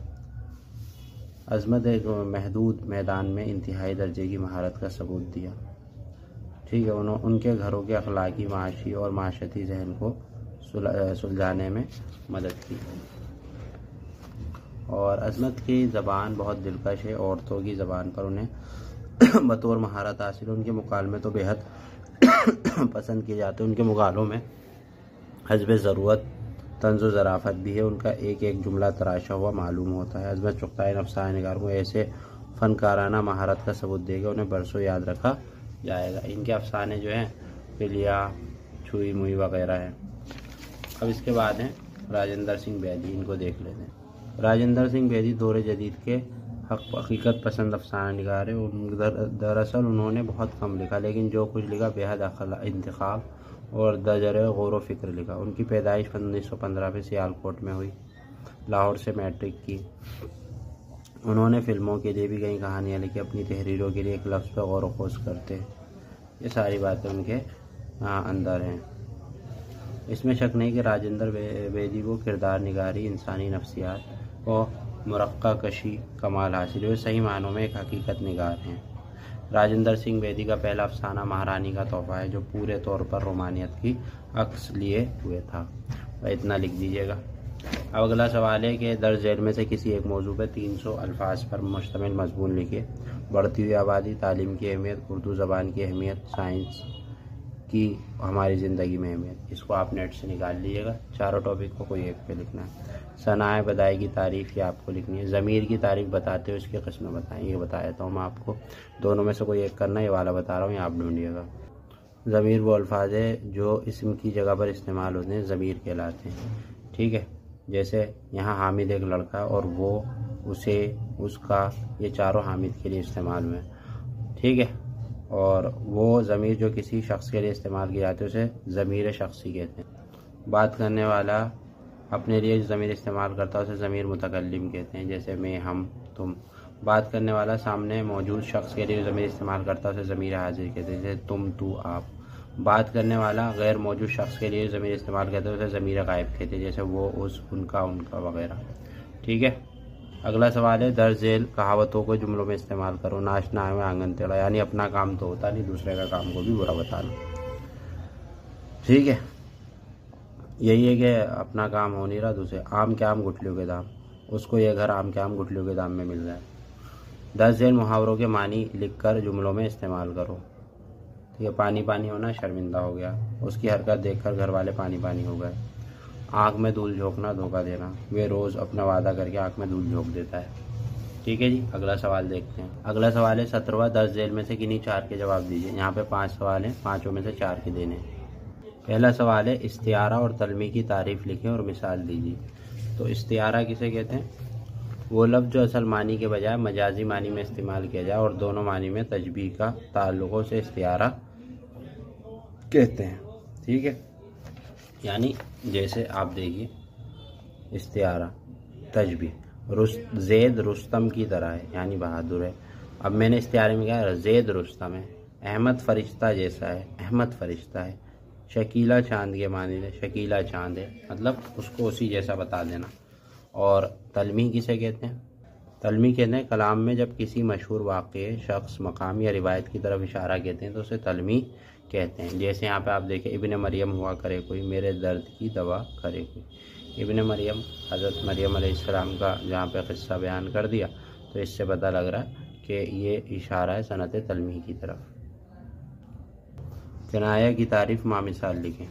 अजमत एक महदूद मैदान में इंतहाई दर्जे की महारत का सबूत दिया। ठीक है उन्होंने उनके घरों के अखलाकी माशी और माशती जहन को सुलझाने में मदद की। और अजमत की ज़बान बहुत दिलकश है, औरतों की ज़बान पर उन्हें बतौर महारत हासिल उनके मुकालमे तो बेहद पसंद किए जाते हैं उनके मुगालों में। हजब ज़रूरत तंज ज़राफ़त भी है, उनका एक एक जुमला तराशा हुआ, मालूम होता है। अजमत चुख्ता नफसा नगार को ऐसे फ़नकाराना महारत का सबूत देगा उन्हें बरसों याद रखा जाएगा। इनके अफसाने जो हैं फिलिया छुई, मुई वगैरह हैं। अब इसके बाद हैं राजेंद्र सिंह बैदी, इनको देख लेते हैं। राजेंद्र सिंह बैदी दौरे जदीद के हकीकत पसंद अफसाना निगार है दर, दरअसल उन्होंने बहुत कम लिखा लेकिन जो कुछ लिखा बेहद अखला इंतखब और दजर गौर फ़िक्र लिखा। उनकी पैदाइश उन्नीस सौ पंद्रह में सियालकोट में हुई लाहौर से मैट्रिक की। उन्होंने फ़िल्मों के लिए भी कई कहानियाँ लिखी अपनी तहरीरों के लिए एक लफ्ज़ पर गौर खोज करते ये सारी बातें उनके अंदर हैं। इसमें शक नहीं कि राजेंद्र बेदी को किरदार निगारी इंसानी नफ्सियात और मरक्का कशी कमाल हासिल हुए सही मानों में एक हकीकत निगार हैं। राजेंद्र सिंह बेदी का पहला अफसाना महारानी का तोहफा है, जो पूरे तौर पर रोमानियत की अक्स लिए हुए था। वह इतना लिख दीजिएगा। अब अगला सवाल है कि दर्ज जेल में से किसी एक मौजू पर तीन सौ अल्फाज पर मुश्तमिल मजमून लिखे। बढ़ती हुई आबादी, तालीम की अहमियत, उर्दू ज़बान की अहमियत, साइंस की हमारी ज़िंदगी में अहमियत। इसको आप नेट से निकाल लीजिएगा। चारों टॉपिक को कोई एक पे लिखना है। सनाए बदाई की तारीफ़ की आपको लिखनी है। ज़मीर की तारीफ़ बताते हो इसकी कस्में बताएँ, ये बता देता हूँ मैं आपको। दोनों में से कोई एक करना, ये वाला बता रहा हूँ, ये आप ढूंढिएगा। ज़मीर वो अल्फाज है जो इसम की जगह पर इस्तेमाल होते हैं, ज़मीर कहलाते हैं। ठीक है? जैसे यहाँ हामिद एक लड़का और वो उसे, उसका, ये चारों हामिद के लिए इस्तेमाल हुए ठीक है? और वो ज़मीर जो किसी शख्स के लिए इस्तेमाल की जाती है, उसे ज़मीर शख्सी कहते हैं। बात करने वाला अपने लिए ज़मीर इस्तेमाल करता है, उसे ज़मीर मुतकलम कहते हैं। जैसे मैं, हम, तुम। बात करने वाला सामने मौजूद शख्स के लिए ज़मीर इस्तेमाल करता है, उसे ज़मीर हाजिर कहते हैं। जैसे, तुम, तू, आप। बात करने वाला गैर मौजूद शख्स के लिए ज़मीर इस्तेमाल करते हैं, उसे ज़मीर गायब कहते हैं। जैसे, वो उस, उनका उनका वगैरह। ठीक है? अगला सवाल है दर झेल कहावतों को जुमलों में इस्तेमाल करो। नाचना है आँगन टेढ़ा यानी अपना काम तो होता नहीं, दूसरे का काम को भी बुरा बताना। ठीक है? यही है कि अपना काम हो नहीं रहा दूसरे आम के आम गुठलियों के दाम, उसको ये घर आम के आम गुठलियों के दाम में मिल है दस झेल मुहावरों के मानी लिखकर जुमलों में इस्तेमाल करो। ठीक है पानी पानी होना शर्मिंदा हो गया। उसकी हरकत देखकर घर वाले पानी पानी हो गए। आँख में धूल झोंकना, धोखा देना। वे रोज़ अपना वादा करके आँख में धूल झोंक देता है। ठीक है जी, अगला सवाल देखते हैं। अगला सवाल है, सत्रवा दस जेल में से किन्हीं चार के जवाब दीजिए। यहाँ पे पाँच सवाल हैं, पाँचों में से चार के देने पहला सवाल है, इस्तियारा और तलमी की तारीफ़ लिखें और मिसाल दीजिए। तो इस्तियारा किसे कहते हैं? वो लफ्ज़ जो असल मानी के बजाय मजाजी मानी में इस्तेमाल किया जाए और दोनों मानी में तजबी का ताल्लुकों से इस्तियारा कहते हैं। ठीक है? यानी जैसे आप देखिए इस्तारा तजबी, रुस, जैद रुस्तम की तरह है, यानी बहादुर है। अब मैंने इस्तारे में कहा, जैद रुस्तम है, अहमद फरिश्ता जैसा है, अहमद फरिश्ता है। शकीला चाँद के मानी ने शकीला चाँद है। मतलब उसको उसी जैसा बता देना। और तलमी किसे कहते हैं? तलमी कहते हैं, कलाम में जब किसी मशहूर वाक़े शख्स, मकाम या रिवायत की तरफ़ इशारा कहते हैं तो उसे तलमी कहते हैं। जैसे यहाँ पे आप देखें, इबन मरियम हुआ करे कोई, मेरे दर्द की दवा करे कोई। इबन मरियम, हज़रत मरियम आसमाम का जहाँ पे क़स्सा बयान कर दिया तो इससे पता लग रहा है कि ये इशारा है सनत तलमी की तरफ़। किनाया की तारीफ़ माँ मिसाल लिखें।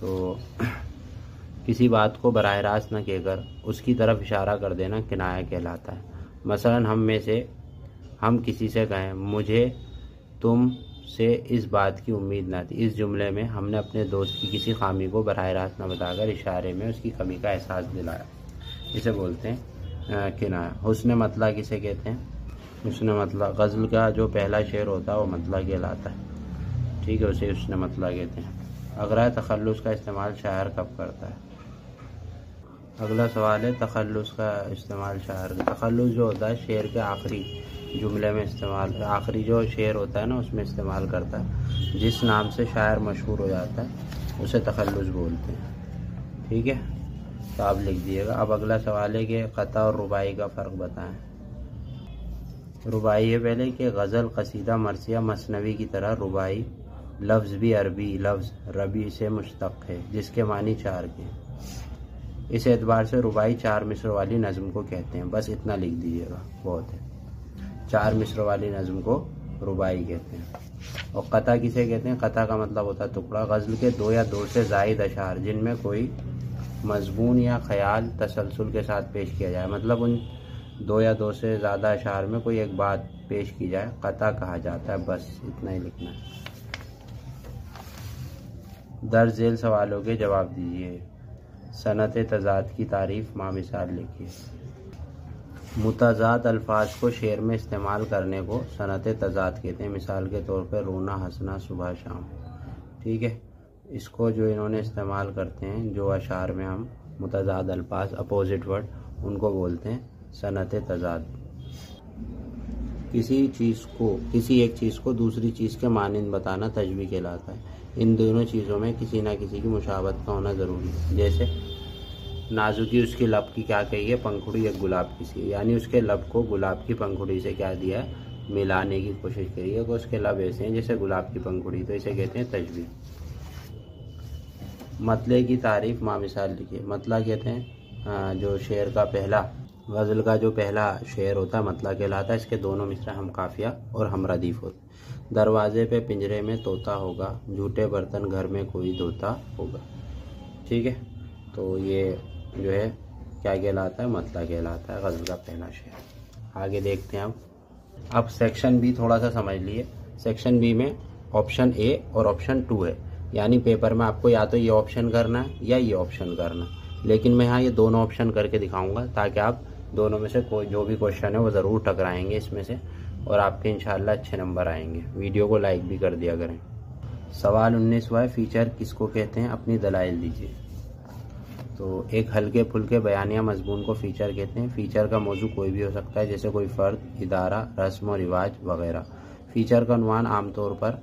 तो किसी बात को बरह रास्त न कहकर उसकी तरफ़ इशारा कर देना किनाया कहलाता है। मसलन हम में से, हम किसी से कहें, मुझे तुम से इस बात की उम्मीद ना थी। इस जुमले में हमने अपने दोस्त की किसी खामी को बरह रास्त न बताकर इशारे में उसकी कमी का एहसास दिलाया। इसे बोलते हैं किनाया। हुसन मतला किसे कहते हैं? हुसन मतला, गज़ल का जो पहला शेर होता है, वो मतला कहलाता है। ठीक है, उसे हुसन मतला कहते हैं। अगरा तखलुस का इस्तेमाल शायर कब करता है? अगला सवाल है तखलुस का इस्तेमाल शायर तखलुस जो होता है, शेर के आखिरी जुमले में इस्तेमाल आखिरी जो शेर होता है ना, उसमें इस्तेमाल करता है। जिस नाम से शायर मशहूर हो जाता है, उसे तखलुस बोलते हैं। ठीक है? तो आप लिख दिएगा अब अगला सवाल है कि क़ता और रुबाई का फ़र्क बताएँ। रुबाई है पहले कि गज़ल, कसीदा, मरसिया, मसनवी की तरह रुबाई लफ्ज़ भी अरबी, लफ्ज़ रबी से मुश्तक है, जिसके मानी चार के इस एतबार से रुबाई चार मिसर वाली नज़म को कहते हैं। बस इतना लिख दीजिएगा, बहुत है। चार मिसर वाली नज़म को रुबाई कहते हैं। और कथा किसे कहते हैं? कथा का मतलब होता है टुकड़ा। गज़ल के दो या दो से जायद अशार, जिनमें कोई मजमून या ख्याल तसलसल के साथ पेश किया जाए। मतलब उन दो या दो से ज़्यादा अशार में कोई एक बात पेश की जाए। कथा कहा जाता है। बस इतना ही लिखना है। दर्ज झेल सवालों के जवाब दीजिए। सनत तजाद की तारीफ़, माँ मिसाल लिखिए मुतजाद अल्फाज को शेर में इस्तेमाल करने को सनत तजाद कहते हैं। मिसाल के तौर पर रोना, हंसना सुबह शाम। ठीक है? इसको जो इन्होंने इस्तेमाल करते हैं, जो अशार में हम मुतजाद अल्फाज, अपोजिट वर्ड, उनको बोलते हैं सनत तजाद। किसी चीज़ को, किसी एक चीज़ को दूसरी चीज़ के मानंद बताना तजवी कहलाता है। इन दोनों चीज़ों में किसी ना किसी की मुशावत का होना ज़रूरी है। जैसे नाजुकी उसके लब की क्या कही है? पंखुड़ी या गुलाब की सी। यानी उसके लब को गुलाब की पंखुड़ी से क्या दिया? है मिलाने की कोशिश करी है उसके लब ऐसे हैं जैसे गुलाब की पंखुड़ी। तो इसे कहते हैं तजवी मतले की तारीफ़ माँ मिसाल लिखिए। मतला कहते हैं जो शेर का पहला, गज़ल का जो पहला शेर होता है, मतला कहलाता है। इसके दोनों मिसरा हम काफिया और हम रदीफ होते दरवाजे पे पिंजरे में तोता होगा, झूठे बर्तन घर में कोई धोता होगा। ठीक है? तो ये जो है, क्या कहलाता है? मतला कहलाता है, गज़ल का पहला शेर। आगे देखते हैं अब अब सेक्शन बी थोड़ा सा समझ लिए। सेक्शन बी में ऑप्शन ए और ऑप्शन टू है। यानी पेपर में आपको या तो ये ऑप्शन करना है या ये ऑप्शन करना है। लेकिन मैं यहाँ ये दोनों ऑप्शन करके दिखाऊँगा, ताकि आप दोनों में से कोई, जो भी क्वेश्चन है, वो ज़रूर टकराएँगे इसमें से। और आपके इंशाल्लाह अच्छे नंबर आएँगे। वीडियो को लाइक भी कर दिया करें। सवाल उन्नीसवा फीचर किसको कहते हैं? अपनी दलाइल दीजिए। तो एक हल्के फुल्के बयानिया मजमून को फ़ीचर कहते हैं। फ़ीचर का मौजू कोई भी हो सकता है, जैसे कोई फ़र्द, इदारा, रस्म और रिवाज वगैरह। फ़ीचर का अनुमान आमतौर पर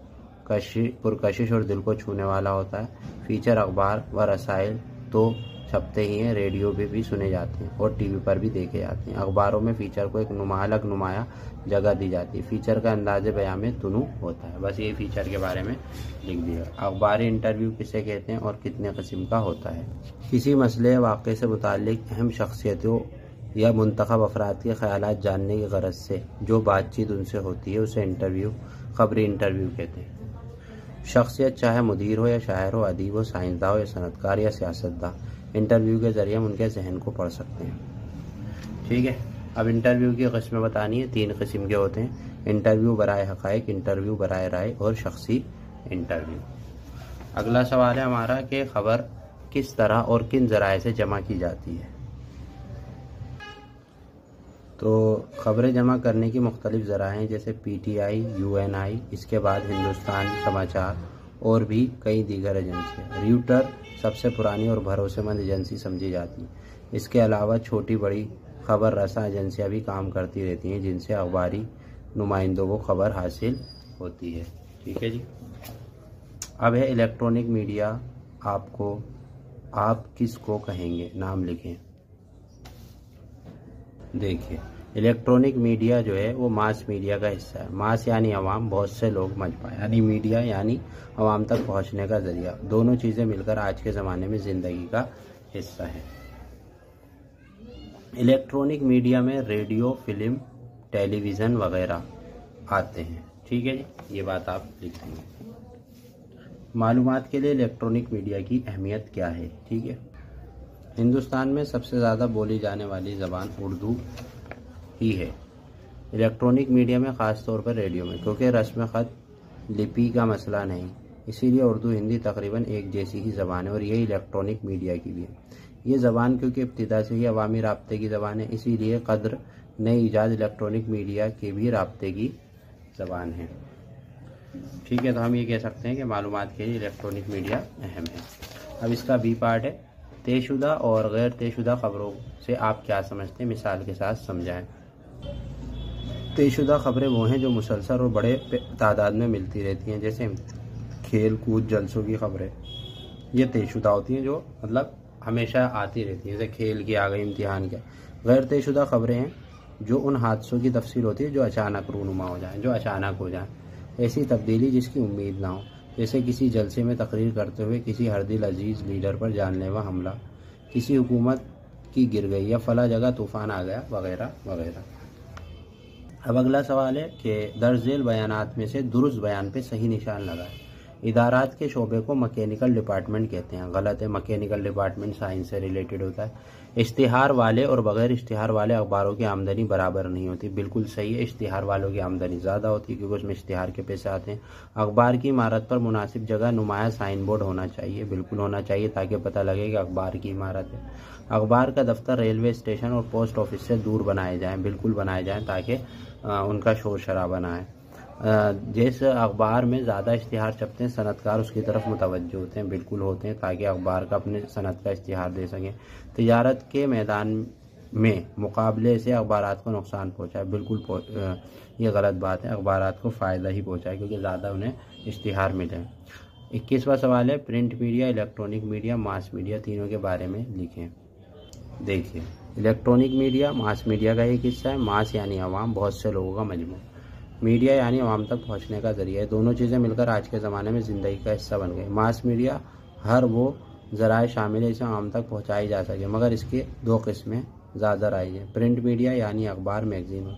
कशिश पुरकशिश और दिल को छूने वाला होता है। फ़ीचर अखबार व रसाइल तो छपते ही हैं रेडियो पे भी सुने जाते हैं और टीवी पर भी देखे जाते हैं। अखबारों में फ़ीचर को एक नुमालक नुमाया जगह दी जाती है। फ़ीचर का अंदाज बयान में तुनु होता है। बस ये फ़ीचर के बारे में लिख दिया। अखबारी इंटरव्यू किसे कहते हैं और कितने कस्म का होता है? किसी मसले वाक़े से मुतक अहम शख्सियतों या मंतखब अफराद के ख्याल जानने की गरज से जो बातचीत उनसे होती है, उसे इंटरव्यू खबरी इंटरव्यू कहते हैं। शख्सियत चाहे मुदीर हो या शायर हो, अदीब हो साइंसदा हो या सनतकार या सियासतदा इंटरव्यू के ज़रिए हम उनके जहन को पढ़ सकते हैं। ठीक है? अब इंटरव्यू की कस्में बतानी है। तीन किस्म के होते हैं। इंटरव्यू बरए हक़ इंटरव्यू बरए राय और शख्सी इंटरव्यू। अगला सवाल है हमारा कि खबर किस तरह और किन ज़राए से जमा की जाती है? तो ख़बरें जमा करने की मुख्तलिफ़ ज़राए हैं, जैसे P T I U N I इसके बाद हिंदुस्तान समाचार और भी कई दीगर एजेंसियाँ र्यूटर सबसे पुरानी और भरोसेमंद एजेंसी समझी जाती है। इसके अलावा छोटी बड़ी खबर रसा एजेंसियाँ भी काम करती रहती हैं, जिनसे अखबारी नुमाइंदों को खबर हासिल होती है। ठीक है जी? अब है इलेक्ट्रॉनिक मीडिया। आपको, आप किसको कहेंगे? नाम लिखें। देखिए। इलेक्ट्रॉनिक मीडिया जो है, वो मास मीडिया का हिस्सा है। मास यानी अवाम बहुत से लोग मजबा यानी मीडिया यानी अवाम तक पहुँचने का ज़रिया। दोनों चीज़ें मिलकर आज के ज़माने में ज़िंदगी का हिस्सा है। इलेक्ट्रॉनिक मीडिया में रेडियो, फ़िल्म, टेलीविज़न वगैरह आते हैं। ठीक है जी? ये बात आप लिख देंगे मालूम के लिए इलेक्ट्रॉनिक मीडिया की अहमियत क्या है? ठीक है? हिंदुस्तान में सबसे ज़्यादा बोली जाने वाली ज़बान उर्दू ही है। इलेक्ट्रॉनिक मीडिया में, ख़ास तौर पर रेडियो में, क्योंकि रस्म ख़त लिपि का मसला नहीं, इसीलिए उर्दू, हिंदी तकरीबन एक जैसी ही ज़बान है, और यही इलेक्ट्रॉनिक मीडिया की भी है। ये ज़बान क्योंकि इब्तदा से ही अवामी रबते की ज़बान है, इसीलिए कदर नई ईजाद इलेक्ट्रॉनिक मीडिया के भी रबते की ज़बान है। ठीक है तो हम ये कह सकते हैं कि मालूम के लिए इलेक्ट्रॉनिक मीडिया अहम है। अब इसका बी पार्ट है तयशुदा और गैर तयशुदा खबरों से आप क्या समझते हैं, मिसाल के साथ समझाएँ। तयशुदा खबरें वो हैं जो मुसलसल और बड़े तादाद में मिलती रहती हैं, जैसे खेल कूद जलसों की खबरें। ये तयशुदा होती हैं जो मतलब हमेशा आती रहती हैं, जैसे खेल की आ गई, इम्तिहान क्या गैर तयशुदा खबरें हैं जो उन हादसों की तफसील होती है जो अचानक रूनुमा हो जाए, जो अचानक हो जाए। ऐसी तब्दीली जिसकी उम्मीद ना हो, जैसे किसी जलसे में तकरीर करते हुए किसी हरदिल अज़ीज़ लीडर पर जानलेवा हमला, किसी हुकूमत की गिर गई या फला जगह तूफ़ान आ गया, वगैरह वगैरह। अब अगला सवाल है कि दर्ज झेल बयान में से दुरुस्त बयान पे सही निशान लगाए इदारात के शोबे को मकैनिकल डिपार्टमेंट कहते हैं। गलत है, मकैनिकल डिपार्टमेंट साइंस से रिलेटेड होता है। इश्तिहार वाले और बगैर इश्तिहार वाले अखबारों की आमदनी बराबर नहीं होती। बिल्कुल सही है, इश्तिहार वालों की आमदनी ज़्यादा होती है, क्योंकि उसमें इश्तिहार के पैसे आते हैं। अखबार की इमारत पर मुनासिब जगह नुमाया साइन बोर्ड होना चाहिए, बिल्कुल होना चाहिए, ताकि पता लगे कि अखबार की इमारत है। अखबार का दफ्तर रेलवे स्टेशन और पोस्ट ऑफ़िस से दूर बनाए जाएँ, बिल्कुल बनाए जाएँ, ताकि उनका शोर शराबा ना आए। जिस अखबार में ज़्यादा इश्तहार छपते हैं, सनतकार उसकी तरफ़ मुतवजह होते हैं, बिल्कुल होते हैं, ताकि अखबार का अपने सनत का इश्तहार दे सकें। तजारत के मैदान में मुकाबले से अखबार को नुकसान पहुँचाए बिल्कुल ये गलत बात है। अखबार को फ़ायदा ही पहुँचाए क्योंकि ज़्यादा उन्हें इश्तहार मिले इक्कीसवा सवाल है, print media, electronic media, mass media, तीनों के बारे में लिखें। देखिए। इलेक्ट्रॉनिक मीडिया, मास मीडिया का एक हिस्सा है। मास यानी आवाम, बहुत से लोगों का मजमू। मीडिया यानी आवाम तक पहुँचने का ज़रिया है। दोनों चीज़ें मिलकर आज के ज़माने में ज़िंदगी का हिस्सा बन गई। मास मीडिया, हर वो ज़राए शामिल है इसे आवाम तक पहुंचाई जा सके। मगर इसके दो किस्में ज़्यादा आई हैं। प्रिंट मीडिया यानी अखबार, magazine.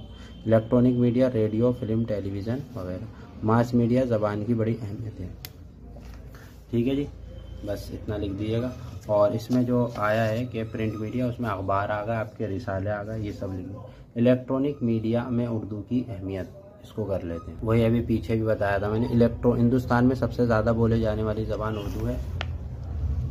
Electronic media, radio, film, television वगैरह। मास मीडिया ज़बान की बड़ी अहमियत है। ठीक है जी? बस इतना लिख दीजिएगा। और इसमें जो आया है कि प्रिंट मीडिया उसमें अखबार आ गया, आपके रिसाले आ गए, ये सब लिख इलेक्ट्रॉनिक मीडिया में उर्दू की अहमियत, इसको कर लेते हैं। वही अभी पीछे भी बताया था मैंने इलेक्ट्रो हिंदुस्तान में सबसे ज़्यादा बोले जाने वाली ज़बान उर्दू है।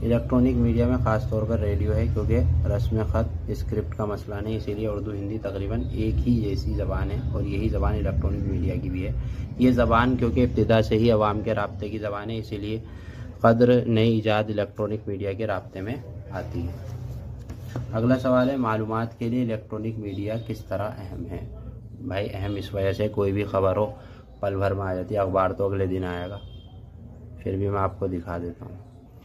इलेक्ट्रॉनिक मीडिया में ख़ास तौर पर रेडियो है, क्योंकि रस्म ख़त स्क्रिप्ट का मसला नहीं, इसीलिए उर्दू हिंदी तकरीबन एक ही जैसी ज़बान है, और यही ज़बान इलेक्ट्रॉनिक मीडिया की भी है। ये ज़बान क्योंकि इब्तदा से ही अवाम के रबते की ज़बान है, इसीलिए कदर नई ईजाद इलेक्ट्रॉनिक मीडिया के रबते में आती है। अगला सवाल है मालूम के लिए इलेक्ट्रॉनिक मीडिया किस तरह अहम है? भाई, अहम इस वजह से कोई भी खबर हो पल भर में आ जाती है, अखबार तो अगले दिन आएगा। फिर भी मैं आपको दिखा देता हूँ।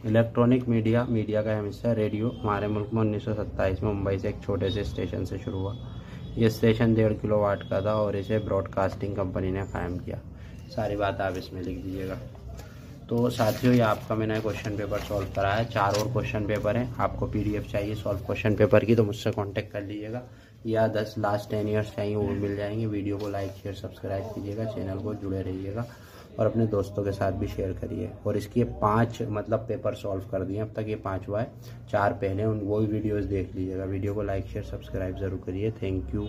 इलेक्ट्रॉनिक मीडिया मीडिया का अहम हिस्सा रेडियो, हमारे मुल्क में उन्नीस में मुंबई से एक छोटे से स्टेशन से शुरू हुआ। ये स्टेशन डेढ़ किलो वाट का था और इसे ब्रॉडकास्टिंग कंपनी ने कायम किया। सारी बात आप इसमें लिख दीजिएगा। तो साथियों, ये आपका मैंने क्वेश्चन पेपर सॉल्व करा है। चार और क्वेश्चन पेपर हैं। आपको पीडीएफ चाहिए सॉल्व क्वेश्चन पेपर की तो मुझसे कांटेक्ट कर लीजिएगा। या दस लास्ट टेन ईयर्स चाहिए वो मिल जाएँगे। वीडियो को लाइक शेयर सब्सक्राइब कीजिएगा। चैनल को जुड़े रहिएगा। और अपने दोस्तों के साथ भी शेयर करिए। और इसके पाँच मतलब पेपर सॉल्व कर दिए। अब तक ये पाँच हुआ है। चार पहले उन वो वीडियोज़ देख लीजिएगा। वीडियो को लाइक शेयर सब्सक्राइब ज़रूर करिए। Thank you